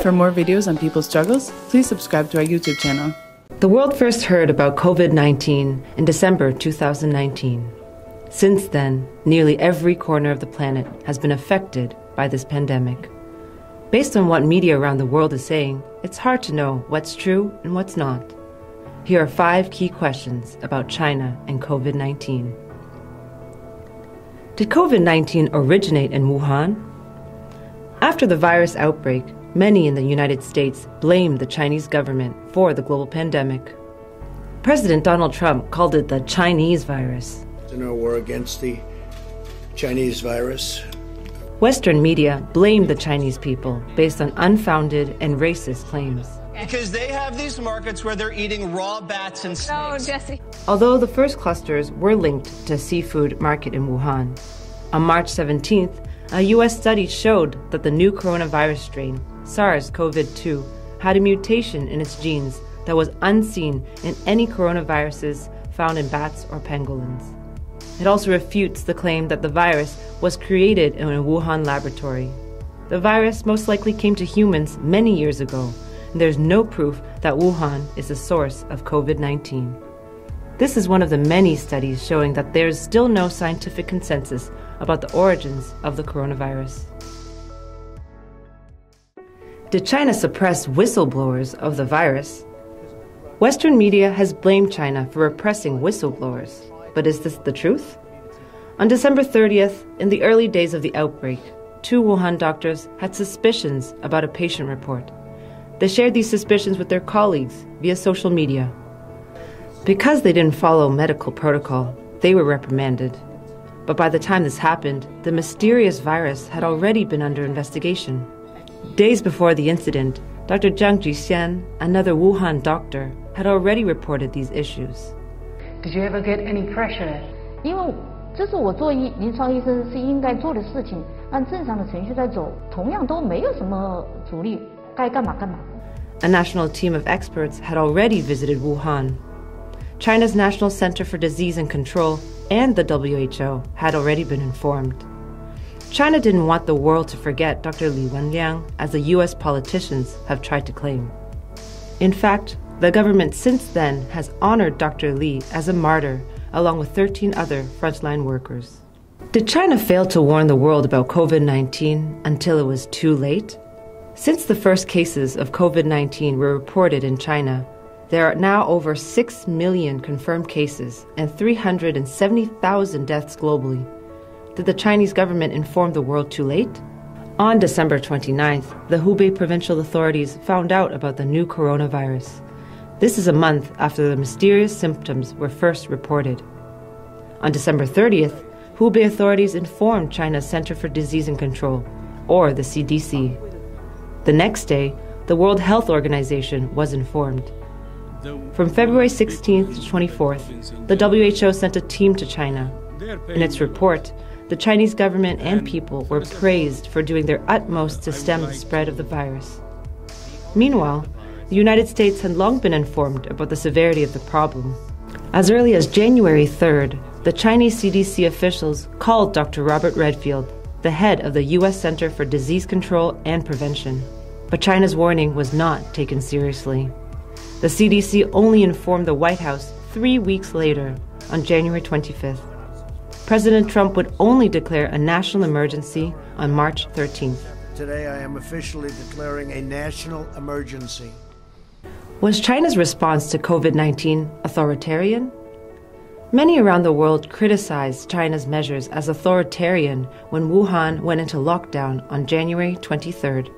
For more videos on people's struggles, please subscribe to our YouTube channel. The world first heard about COVID 19 in December 2019. Since then, nearly every corner of the planet has been affected by this pandemic. Based on what media around the world is saying, it's hard to know what's true and what's not. Here are five key questions about China and COVID 19. Did COVID 19 originate in Wuhan? After the virus outbreak, Many in the United States blamed the Chinese government for the global pandemic. President Donald Trump called it the Chinese virus. In our war against the Chinese virus, Western media blamed the Chinese people based on unfounded and racist claims. Because they have these markets where they're eating raw bats and snakes. Oh, Jesse. Although the first clusters were linked to seafood market in Wuhan, on March 17th, a U.S. study showed that the new coronavirus strain SARS CoV 2 had a mutation in its genes that was unseen in any coronaviruses found in bats or pangolins. It also refutes the claim that the virus was created in a Wuhan laboratory. The virus most likely came to humans many years ago, and there's no proof that Wuhan is the source of COVID 19. This is one of the many studies showing that there is still no scientific consensus about the origins of the coronavirus. Did China suppress whistleblowers of the virus? Western media has blamed China for repressing whistleblowers, but is this the truth? On December 30th, in the early days of the outbreak, two Wuhan doctors had suspicions about a patient report. They shared these suspicions with their colleagues via social media. Because they didn't follow medical protocol, they were reprimanded. But by the time this happened, the mysterious virus had already been under investigation. Days before the incident, Dr. Zhang Jixian, another Wuhan doctor, had already reported these issues. Did you ever get any pressure? 因为这是我做医临床医生是应该做的事情，按正常的程序在走，同样都没有什么阻力，该干嘛干嘛。A national team of experts had already visited Wuhan. China's National Center for Disease and Control and the WHO had already been informed. China didn't want the world to forget Dr. Li Wenliang, as the US politicians have tried to claim. In fact, the government since then has honored Dr. Li as a martyr, along with 13 other frontline workers. Did China fail to warn the world about COVID 19 until it was too late? Since the first cases of COVID 19 were reported in China, there are now over 6 million confirmed cases and 370,000 deaths globally. Did the Chinese government inform the world too late? On December 29th, the Hubei provincial authorities found out about the new coronavirus. This is a month after the mysterious symptoms were first reported. On December 30th, Hubei authorities informed China's Center for Disease and Control, or the CDC. The next day, the World Health Organization was informed. From February 16th to 24th, the WHO sent a team to China. In its report, the Chinese government and people were praised for doing their utmost to stem the spread of the virus. Meanwhile, the United States had long been informed about the severity of the problem. As early as January 3rd, the Chinese CDC officials called Dr. Robert Redfield, the head of the U.S. Center for Disease Control and Prevention. But China's warning was not taken seriously. The CDC only informed the White House three weeks later, on January 25th. President Trump would only declare a national emergency on March 13th. today I am officially declaring a national emergency. Was China's response to COVID 19 authoritarian? Many around the world criticized China's measures as authoritarian when Wuhan went into lockdown on January 23rd.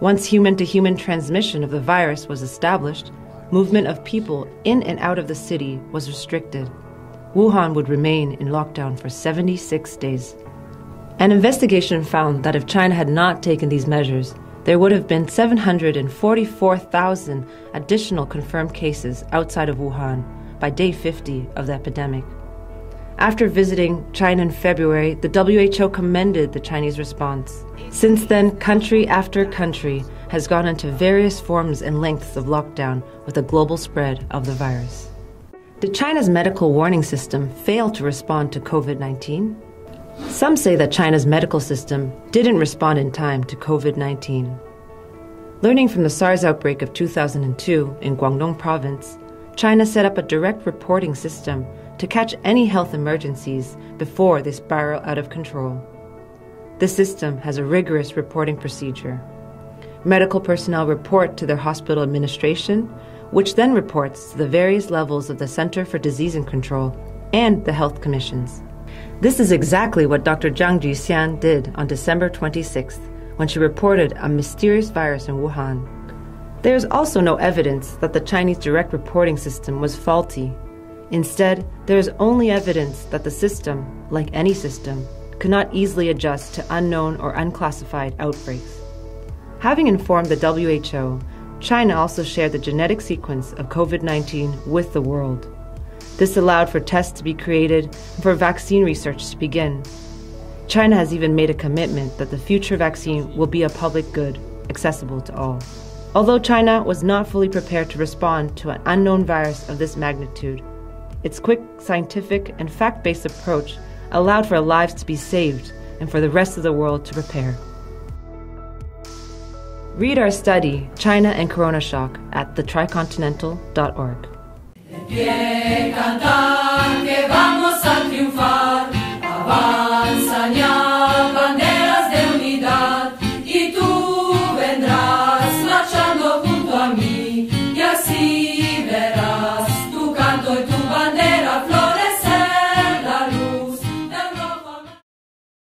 Once human to human transmission of the virus was established, movement of people in and out of the city was restricted. Wuhan would remain in lockdown for 76 days. An investigation found that if China had not taken these measures, there would have been 744,000 additional confirmed cases outside of Wuhan by day 50 of the epidemic. After visiting China in February, the WHO commended the Chinese response. Since then, country after country has gone into various forms and lengths of lockdown with a global spread of the virus. Did China's medical warning system fail to respond to COVID 19? Some say that China's medical system didn't respond in time to COVID 19. Learning from the SARS outbreak of 2002 in Guangdong province, China set up a direct reporting system to catch any health emergencies before they spiral out of control. The system has a rigorous reporting procedure. Medical personnel report to their hospital administration, which then reports to the various levels of the Center for Disease and Control and the health commissions. This is exactly what Dr. Zhang Jixian did on December 26th when she reported a mysterious virus in Wuhan. There is also no evidence that the Chinese direct reporting system was faulty. Instead, there is only evidence that the system, like any system, cannot easily adjust to unknown or unclassified outbreaks. Having informed the WHO, China also shared the genetic sequence of COVID 19 with the world. This allowed for tests to be created and for vaccine research to begin. China has even made a commitment that the future vaccine will be a public good, accessible to all. Although China was not fully prepared to respond to an unknown virus of this magnitude, its quick scientific and fact based approach allowed for lives to be saved and for the rest of the world to prepare. Read our study, China and Corona Shock, at thetricontinental.org.